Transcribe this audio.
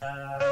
Uh,